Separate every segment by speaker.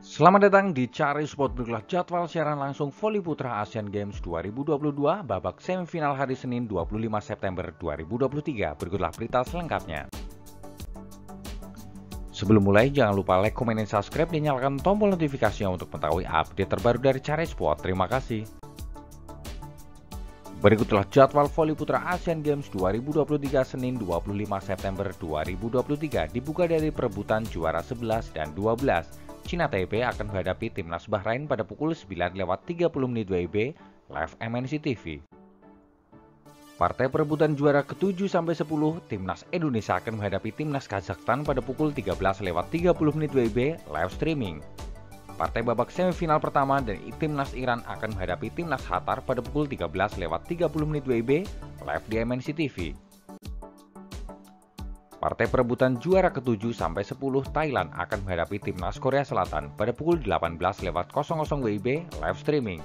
Speaker 1: Selamat datang di Cari Sport Berikutlah jadwal siaran langsung voli putra Asian Games 2022 babak semifinal hari Senin 25 September 2023. Berikutlah berita selengkapnya. Sebelum mulai, jangan lupa like, komen, dan subscribe, dan nyalakan tombol notifikasinya untuk mengetahui update terbaru dari Cari Sport. Terima kasih. Berikutlah jadwal voli putra Asian Games 2023 Senin 25 September 2023 dibuka dari perebutan juara 11 dan 12 Cina Taipei akan menghadapi timnas Bahrain pada pukul 9 lewat 30 menit WIB live MNC TV. Partai perebutan juara ke-7 sampai 10, timnas Indonesia akan menghadapi timnas Kazakhstan pada pukul 13 lewat 30 menit WIB live streaming. Partai babak semifinal pertama dan timnas Iran akan menghadapi timnas Qatar pada pukul 13 lewat 30 menit WIB live di MNC TV. Partai perebutan juara ke-7 sampai 10 Thailand akan menghadapi timnas Korea Selatan pada pukul 18 lewat 00 WIB live streaming.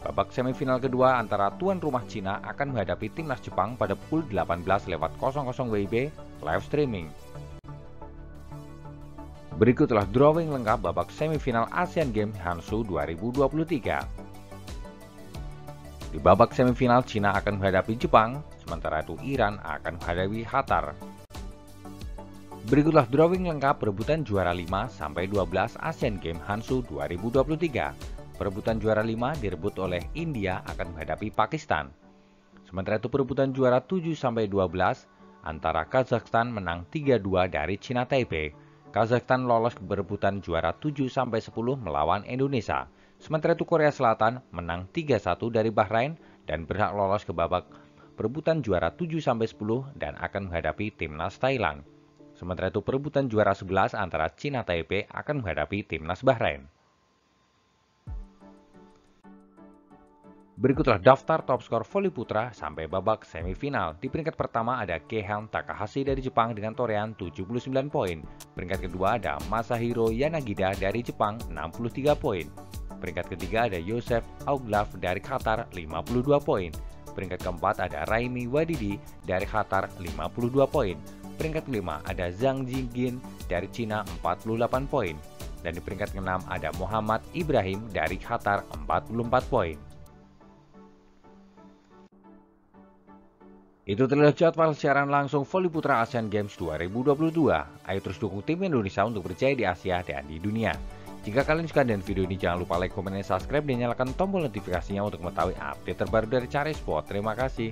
Speaker 1: Babak semifinal kedua antara tuan rumah Cina akan menghadapi timnas Jepang pada pukul 18 lewat 00 WIB live streaming. Berikutlah drawing lengkap babak semifinal Asian Games Hansu 2023. Di babak semifinal Cina akan menghadapi Jepang, sementara itu Iran akan menghadapi Qatar. Berikutlah drawing lengkap perebutan juara 5 sampai 12 Asian Games Hansu 2023. Perebutan juara 5 direbut oleh India akan menghadapi Pakistan. Sementara itu perebutan juara 7 sampai 12 antara Kazakhstan menang 3-2 dari Cina Taipei. Kazakhstan lolos ke perebutan juara 7 sampai 10 melawan Indonesia. Sementara itu Korea Selatan menang 3-1 dari Bahrain dan berhak lolos ke babak perebutan juara 7 sampai 10 dan akan menghadapi timnas Thailand. Sementara itu perebutan juara 11 antara Cina Taipei akan menghadapi timnas Bahrain. Berikutlah daftar top skor voli putra sampai babak semifinal. Di peringkat pertama ada Keihan Takahashi dari Jepang dengan torehan 79 poin. Peringkat kedua ada Masahiro Yanagida dari Jepang 63 poin. Peringkat ketiga ada Yosef Auglaf dari Qatar 52 poin. Peringkat keempat ada Raimi Wadidi dari Qatar 52 poin. Peringkat kelima ada Zhang Jingjin dari Cina 48 poin. Dan di peringkat keenam ada Muhammad Ibrahim dari Qatar 44 poin. Itu telah jadwal siaran langsung voli putra Asian Games 2022. Ayo terus dukung tim Indonesia untuk berjaya di Asia dan di dunia. Jika kalian suka dengan video ini, jangan lupa like, komen, dan subscribe, dan nyalakan tombol notifikasinya untuk mengetahui update terbaru dari Cari Sport. Terima kasih.